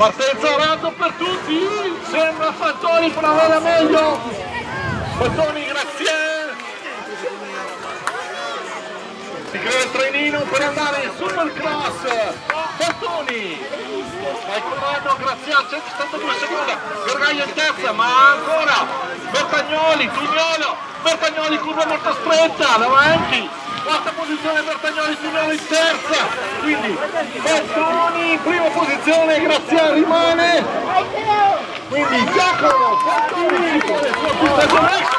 Partenza rando per tutti, sembra Fantoni per avere meglio. Fantoni, grazie. Si crea il trainino per andare in Supercross. Fantoni. Stai correndo, grazie al 172 secondi. Gargaglio in terza, ma ancora. Bertagnoli, Tugnolo. Bertagnoli, curva molto stretta, davanti quarta posizione Bertagnoli, Tugnolo in terza, quindi Bertoni in prima posizione, Graziano rimane, quindi Giacomo Bertoni con le sue